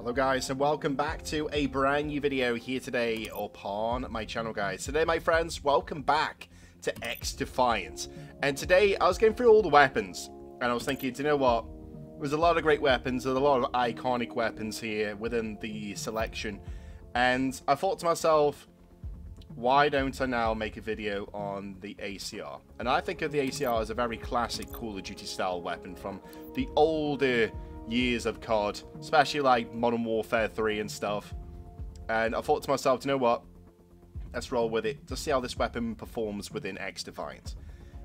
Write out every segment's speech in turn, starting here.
Hello guys and welcome back to a brand new video here today upon my channel guys. Today my friends, welcome back to X Defiant. And today I was going through all the weapons and I was thinking, you know what? There's a lot of great weapons, there's a lot of iconic weapons here within the selection. And I thought to myself, why don't I now make a video on the ACR? And I think of the ACR as a very classic Call of Duty style weapon from the older years of COD, especially like Modern Warfare 3 and stuff. And I thought to myself, you know what? Let's roll with it to see how this weapon performs within X Defiant.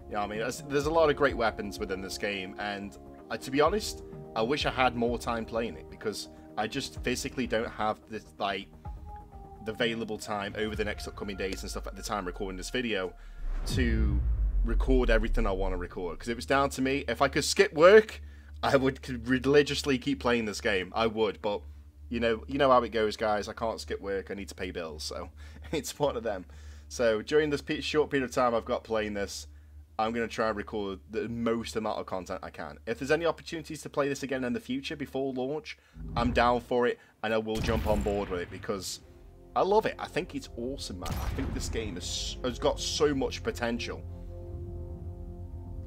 You know what I mean? There's, there's, a lot of great weapons within this game, and uh, to be honest, I wish I had more time playing it because I just physically don't have this like the available time over the next upcoming days and stuff at the time recording this video to record everything I want to record. Because it was down to me. If I could skip work, I would religiously keep playing this game. I would, but you know, you know how it goes, guys. I can't skip work. I need to pay bills, so it's one of them. So during this short period of time I've got playing this, I'm going to try and record the most amount of content I can. If there's any opportunities to play this again in the future before launch, I'm down for it, and I will jump on board with it because I love it. I think it's awesome, man. I think this game has, has got so much potential.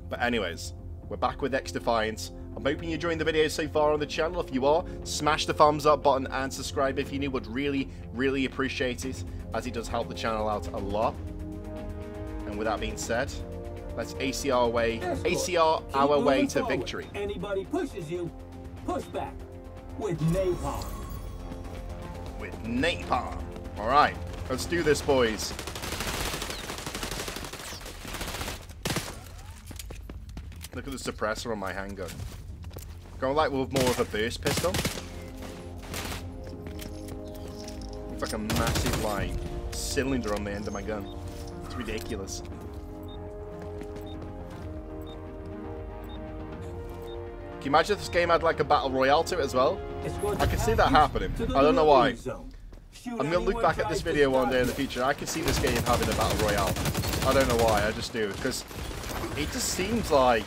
But anyways, we're back with X Defiant. I'm hoping you're enjoying the video so far on the channel. If you are, smash the thumbs up button and subscribe if you new. Would really, really appreciate it, as it does help the channel out a lot. And with that being said, let's ACR way, ACR our way to forward. victory. Anybody pushes you, push back with napalm. With napalm. All right, let's do this, boys. Look at the suppressor on my handgun. Going like with more of a burst pistol. It's like a massive like cylinder on the end of my gun. It's ridiculous. Can you imagine if this game had like a battle royale to it as well? I can see that happening. I don't know why. I'm gonna look back at this video one day in the future. I can see this game having a battle royale. I don't know why. I just do because it just seems like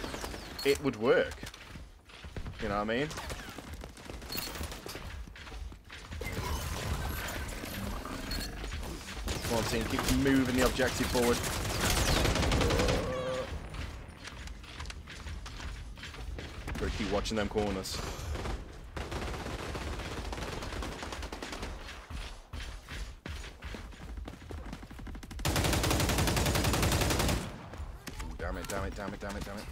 it would work. You know what I mean? Come on, team. Keep moving the objective forward. Gotta keep watching them corners. damn it, damn it, damn it, damn it, damn it.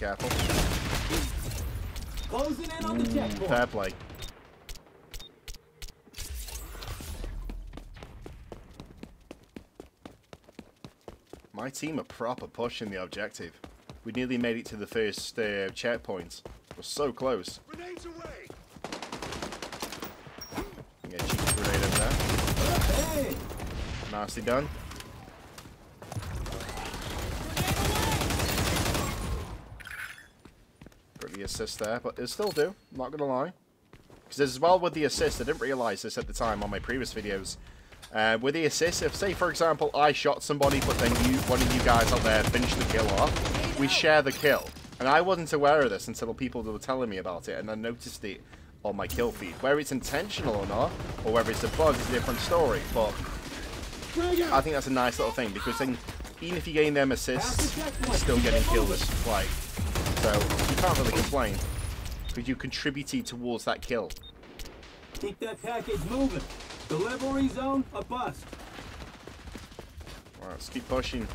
Careful. Closing in on the mm, checkpoint. Fair play. My team are proper pushing the objective. We nearly made it to the first uh, checkpoint. We're so close. Grenades away. A cheeky grenade there. Hey. Nicely done. the assist there, but it still do, I'm not going to lie. Because as well with the assist, I didn't realise this at the time on my previous videos. Uh, with the assist, if say for example I shot somebody, but then you, one of you guys out there finished the kill off, we share the kill. And I wasn't aware of this until people were telling me about it, and I noticed it on my kill feed. Whether it's intentional or not, or whether it's a bug, is a different story. But I think that's a nice little thing because then, even if you gain them assists, you're still getting kills. Like so you can't really complain. Because you contributed towards that kill. Keep that package moving. Delivery zone, a bust. Alright, let's keep pushing.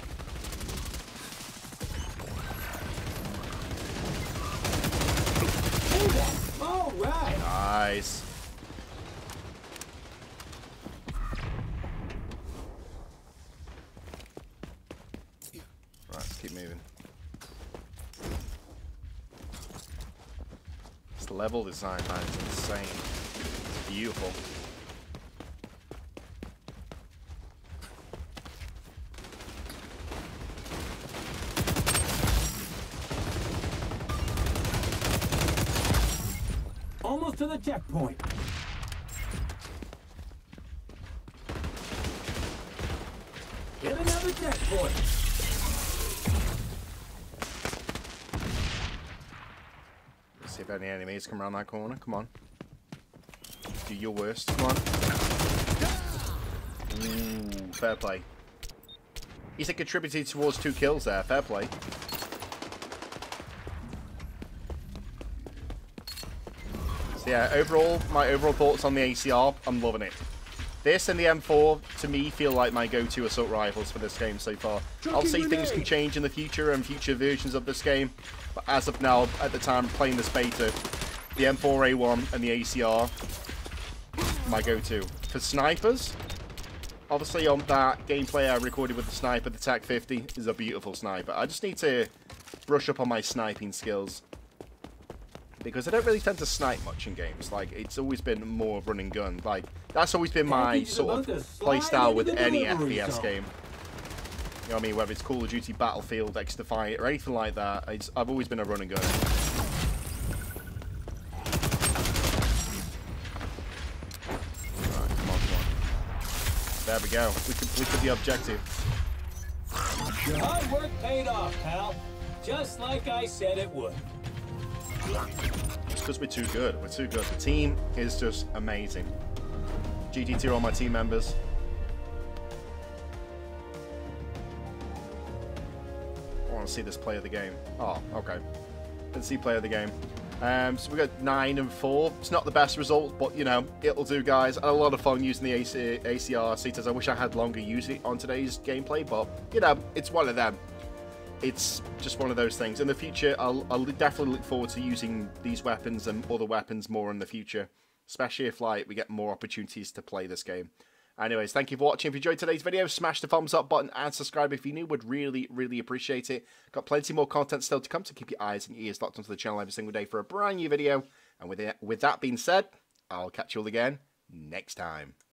All right. Nice. Right, let's keep moving. Level design, man, is insane. It's beautiful. Almost to the checkpoint. Get another checkpoint. If any enemies come around that corner. Come on. Do your worst. Come on. Ooh, fair play. He's contributed towards two kills there. Fair play. So yeah, overall, my overall thoughts on the ACR, I'm loving it. This and the M4, to me, feel like my go-to assault rifles for this game so far. Obviously, things can change in the future and future versions of this game, but as of now, at the time playing this beta, the M4A1 and the ACR, my go-to. For snipers, obviously on that gameplay I recorded with the sniper, the TAC 50 is a beautiful sniper. I just need to brush up on my sniping skills because I don't really tend to snipe much in games. Like, it's always been more run and gun. Like, that's always been my sort of playstyle with any FPS game. You know what I mean? Whether it's Call of Duty, Battlefield, X Defiant, or anything like that, it's, I've always been a run and gun. Right, come on, come on. There we go. We completed the objective. Your hard work paid off, pal. Just like I said it would. It's because we're too good. We're too good. The team is just amazing. GT to all my team members. I want to see this play of the game. Oh, okay. Let's see play of the game. Um, so we got 9 and 4. It's not the best result, but, you know, it'll do, guys. I had a lot of fun using the AC ACR CTAS. I wish I had longer use it on today's gameplay, but, you know, it's one of them it's just one of those things. In the future, I'll, I'll definitely look forward to using these weapons and other weapons more in the future, especially if like we get more opportunities to play this game. Anyways, thank you for watching. If you enjoyed today's video, smash the thumbs up button and subscribe if you're new. Would really, really appreciate it. Got plenty more content still to come, so keep your eyes and ears locked onto the channel every single day for a brand new video. And with, it, with that being said, I'll catch you all again next time.